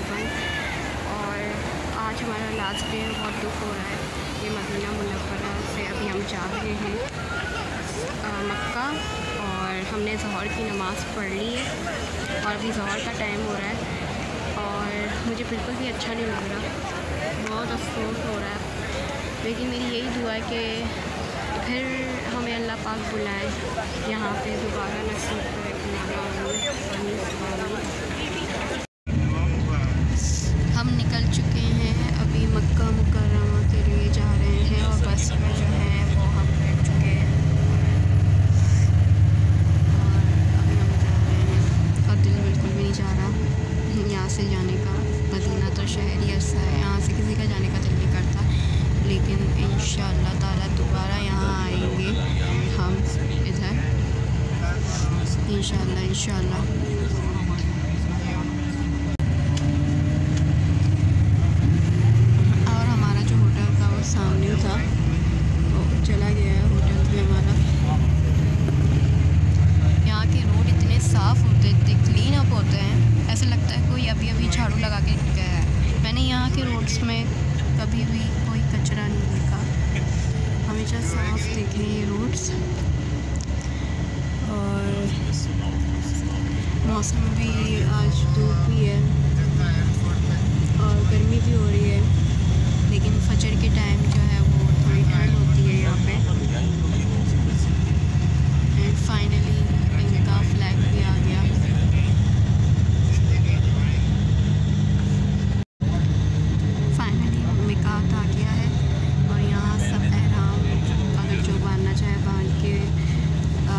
तकरीबन और आज हमारा लास्ट डे बहुत दुख हो रहा है। ये मदीना मुनवरा से अभी हम जा रहे हैं मक्का। और हमने जहर की नमाज़ पढ़ ली। है और अभी जहर का टाइम हो रहा है। और मुझे बिल्कुल भी अच्छा नहीं लग रहा। बहुत अफसोस हो रहा है। लेकिन मेरी यही दुआ है कि फिर हमें अल्लाह पाक बुलाए। यहाँ पे दोबारा नसीब करें हम निकल चुके हैं अभी मक्का मुकरमा के लिए जा रहे हैं और बस में जो है वो हम बैठ चुके हैं और अभी हम जा रहे हैं और दिल बिल्कुल भी नहीं जा रहा यहाँ से जाने का मदीना तो शहर ही ऐसा है। यहाँ से किसी का जाने का दिल नहीं करता। लेकिन इन ताला दोबारा यहाँ आएँगे हम इधर। इन इंशाल्लाह कभी भी कोई कचरा नहीं देखा। हमेशा साफ़ देखे ये रोड्स और मौसम भी है और गर्मी भी हो रही है लेकिन फजर के टाइम जो है वो थोड़ी ठंड होती है यहाँ पे एंड फाइनली इनका फ्लैग भी आ गया फाइनली मिकात आ गया है और यहाँ सब एहराम अगर जो बांधना चाहे बाँध के आ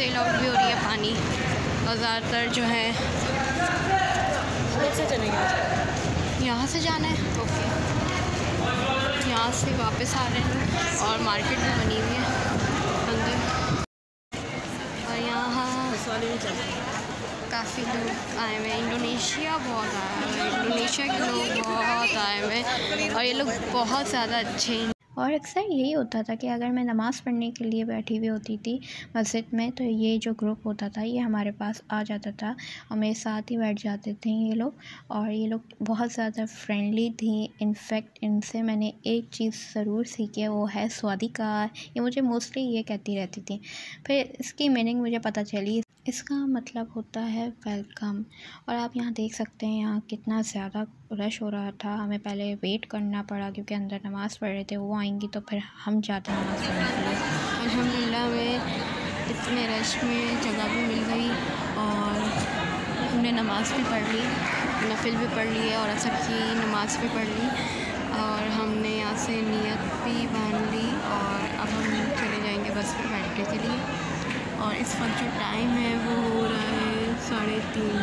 सेल आउट भी हो रही है पानी। और ज़्यादातर जो है। यहाँ से जाना है। ओके। यहाँ से वापस आ रहे हैं और मार्केट भी बनी हुई है। अंदर। और यहाँ काफ़ी लोग आए हुए हैं। इंडोनेशिया बहुत आया है। इंडोनेशिया के लोग बहुत आए हुए हैं। और ये लोग बहुत ज़्यादा अच्छे हैं। और अक्सर यही होता था कि अगर मैं नमाज़ पढ़ने के लिए बैठी हुई होती थी मस्जिद में तो ये जो ग्रुप होता था, ये हमारे पास आ जाता था। और मेरे साथ ही बैठ जाते थे ये लोग और ये लोग बहुत ज़्यादा फ्रेंडली थी। इनफैक्ट इनसे मैंने एक चीज़ ज़रूर सीखी है, वो है स्वादी का ये मुझे मोस्टली ये कहती रहती थी। फिर इसकी मीनिंग मुझे पता चली। इसका मतलब होता है वेलकम और आप यहाँ देख सकते हैं यहाँ कितना ज़्यादा रश हो रहा था। हमें पहले वेट करना पड़ा क्योंकि अंदर नमाज़ पढ़ रहे थे, वो आएँगी तो फिर हम जाते हैं नमाज़ पढ़ने के लिए। अलहमदिल्ला में इतने रश में जगह भी मिल गई और हमने नमाज़ भी पढ़ ली, नफिल भी पढ़ ली है और असर की नमाज़ भी पढ़ ली और हमने यहाँ से नीयत भी बाँध ली और अब हम चले जाएँगे बस पर बैठने के लिए। और इस वक्त जो टाइम है वो हो रहा है साढ़े तीन।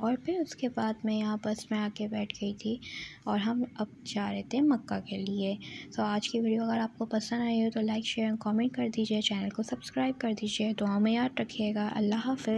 और फिर उसके बाद मैं यहाँ बस में आके बैठ गई थी और हम अब जा रहे थे मक्का के लिए। तो आज की वीडियो अगर आपको पसंद आई हो तो लाइक शेयर कमेंट कर दीजिए। चैनल को सब्सक्राइब कर दीजिए। दुआ में याद रखिएगा। अल्लाह हाफ़